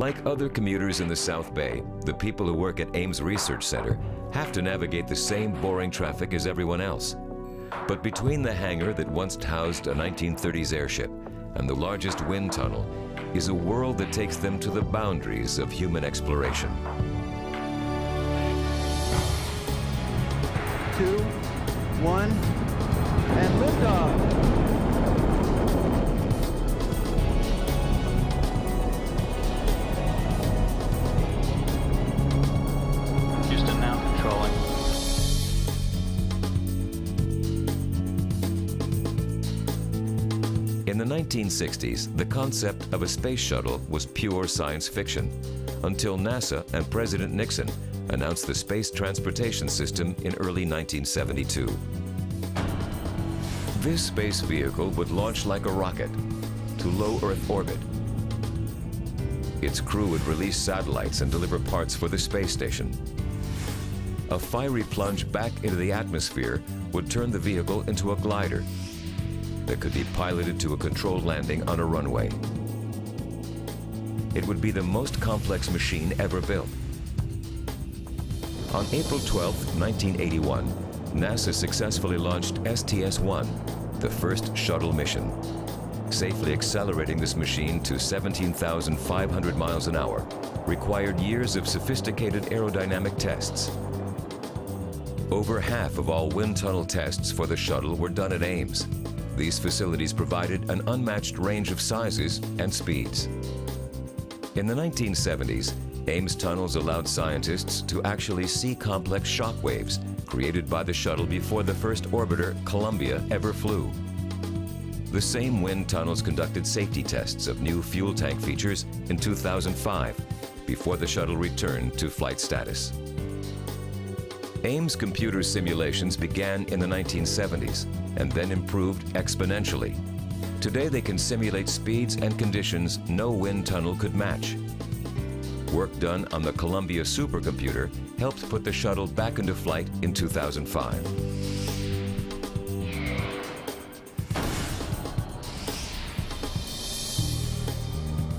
Like other commuters in the South Bay, the people who work at Ames Research Center have to navigate the same boring traffic as everyone else. But between the hangar that once housed a 1930s airship and the largest wind tunnel is a world that takes them to the boundaries of human exploration. Two, one, and liftoff. 1960s, the concept of a space shuttle was pure science fiction until NASA and President Nixon announced the Space Transportation System in early 1972. This space vehicle would launch like a rocket to low Earth orbit. Its crew would release satellites and deliver parts for the space station. A fiery plunge back into the atmosphere would turn the vehicle into a glider that could be piloted to a controlled landing on a runway. It would be the most complex machine ever built. On April 12, 1981, NASA successfully launched STS-1, the first shuttle mission. Safely accelerating this machine to 17,500 miles an hour required years of sophisticated aerodynamic tests. Over half of all wind tunnel tests for the shuttle were done at Ames. These facilities provided an unmatched range of sizes and speeds. In the 1970s, Ames tunnels allowed scientists to actually see complex shock waves created by the shuttle before the first orbiter, Columbia, ever flew. The same wind tunnels conducted safety tests of new fuel tank features in 2005 before the shuttle returned to flight status. Ames computer simulations began in the 1970s and then improved exponentially. Today they can simulate speeds and conditions no wind tunnel could match. Work done on the Columbia supercomputer helped put the shuttle back into flight in 2005.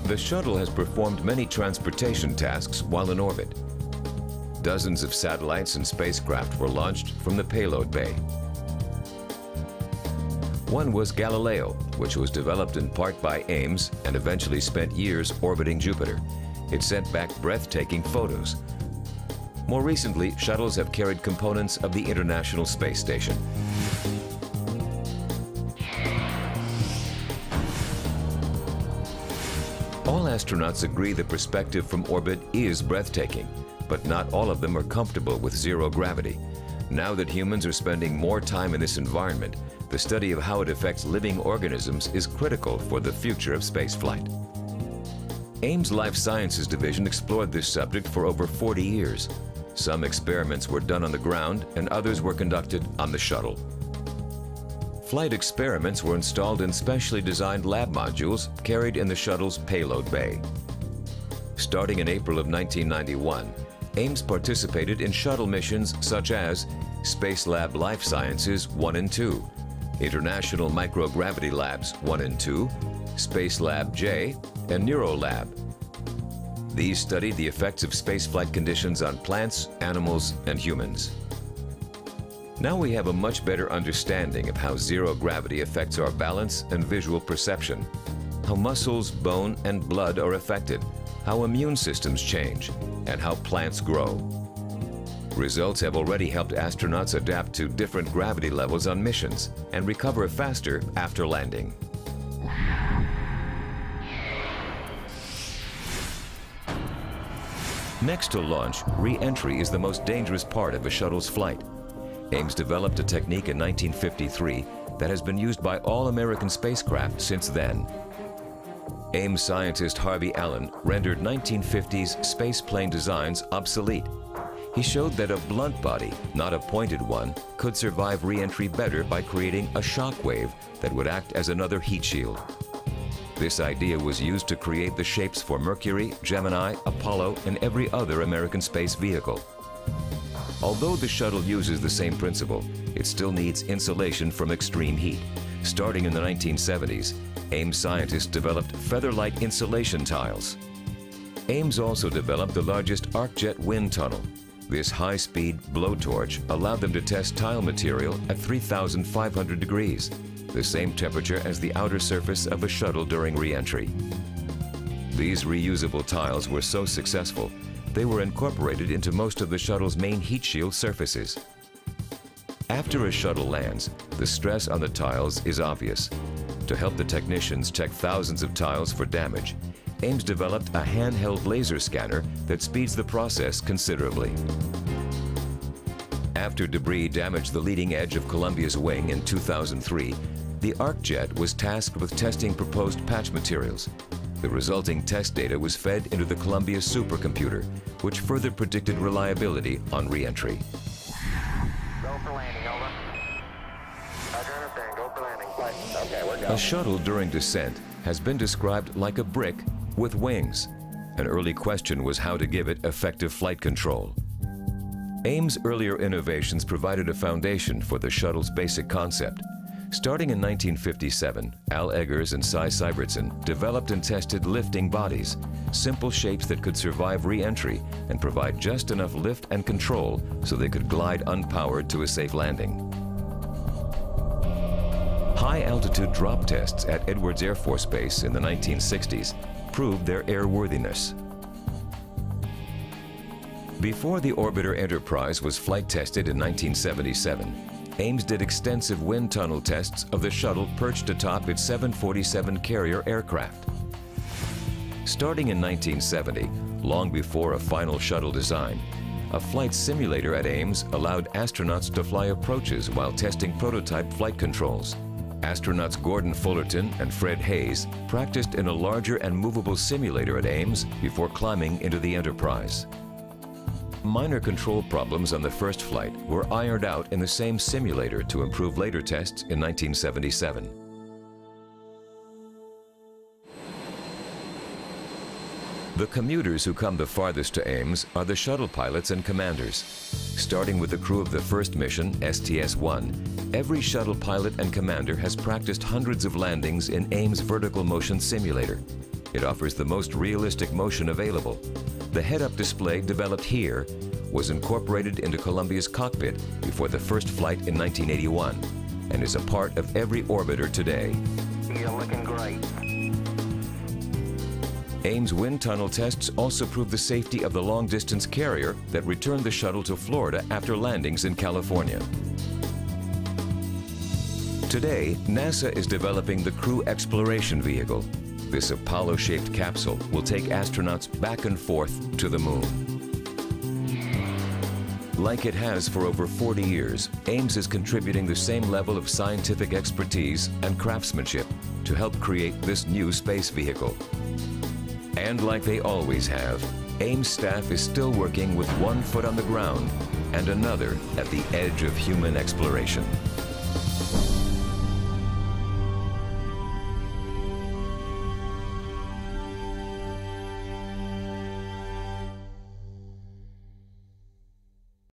The shuttle has performed many transportation tasks while in orbit. Dozens of satellites and spacecraft were launched from the payload bay. One was Galileo, which was developed in part by Ames and eventually spent years orbiting Jupiter. It sent back breathtaking photos. More recently, shuttles have carried components of the International Space Station. All astronauts agree the perspective from orbit is breathtaking, but not all of them are comfortable with zero gravity. Now that humans are spending more time in this environment, the study of how it affects living organisms is critical for the future of spaceflight. Ames Life Sciences Division explored this subject for over 40 years. Some experiments were done on the ground and others were conducted on the shuttle. Flight experiments were installed in specially designed lab modules carried in the shuttle's payload bay. Starting in April of 1991, Ames participated in shuttle missions such as Space Lab Life Sciences 1 and 2, International Microgravity Labs 1 and 2, Space Lab J, and NeuroLab. These studied the effects of spaceflight conditions on plants, animals, and humans. Now we have a much better understanding of how zero gravity affects our balance and visual perception, how muscles, bone, and blood are affected, how immune systems change, and how plants grow. Results have already helped astronauts adapt to different gravity levels on missions and recover faster after landing. Next to launch, re-entry is the most dangerous part of a shuttle's flight. Ames developed a technique in 1953 that has been used by all American spacecraft since then. Ames scientist Harvey Allen rendered 1950s spaceplane designs obsolete. He showed that a blunt body, not a pointed one, could survive re-entry better by creating a shock wave that would act as another heat shield. This idea was used to create the shapes for Mercury, Gemini, Apollo, and every other American space vehicle. Although the shuttle uses the same principle, it still needs insulation from extreme heat. Starting in the 1970s, Ames scientists developed feather-light insulation tiles. Ames also developed the largest ArcJet wind tunnel. This high-speed blowtorch allowed them to test tile material at 3,500 degrees, the same temperature as the outer surface of a shuttle during re-entry. These reusable tiles were so successful, they were incorporated into most of the shuttle's main heat shield surfaces. After a shuttle lands, the stress on the tiles is obvious. To help the technicians check thousands of tiles for damage, Ames developed a handheld laser scanner that speeds the process considerably. After debris damaged the leading edge of Columbia's wing in 2003, the ArcJet was tasked with testing proposed patch materials. The resulting test data was fed into the Columbia supercomputer, which further predicted reliability on re-entry. Okay, we're A shuttle during descent has been described like a brick with wings. An early question was how to give it effective flight control. Ames' earlier innovations provided a foundation for the shuttle's basic concept. Starting in 1957, Al Eggers and Sy Syvertson developed and tested lifting bodies, simple shapes that could survive re-entry and provide just enough lift and control so they could glide unpowered to a safe landing. High-altitude drop tests at Edwards Air Force Base in the 1960s proved their airworthiness. Before the Orbiter Enterprise was flight tested in 1977, Ames did extensive wind tunnel tests of the shuttle perched atop its 747 carrier aircraft. Starting in 1970, long before a final shuttle design, a flight simulator at Ames allowed astronauts to fly approaches while testing prototype flight controls. Astronauts Gordon Fullerton and Fred Haise practiced in a larger and movable simulator at Ames before climbing into the Enterprise. Minor control problems on the first flight were ironed out in the same simulator to improve later tests in 1977. The commuters who come the farthest to Ames are the shuttle pilots and commanders. Starting with the crew of the first mission, STS-1, every shuttle pilot and commander has practiced hundreds of landings in Ames Vertical Motion Simulator. It offers the most realistic motion available. The head-up display developed here was incorporated into Columbia's cockpit before the first flight in 1981 and is a part of every orbiter today. You're looking great. Ames wind tunnel tests also proved the safety of the long-distance carrier that returned the shuttle to Florida after landings in California. Today, NASA is developing the Crew Exploration Vehicle. This Apollo-shaped capsule will take astronauts back and forth to the moon. Like it has for over 40 years, Ames is contributing the same level of scientific expertise and craftsmanship to help create this new space vehicle. And like they always have, Ames staff is still working with one foot on the ground and another at the edge of human exploration.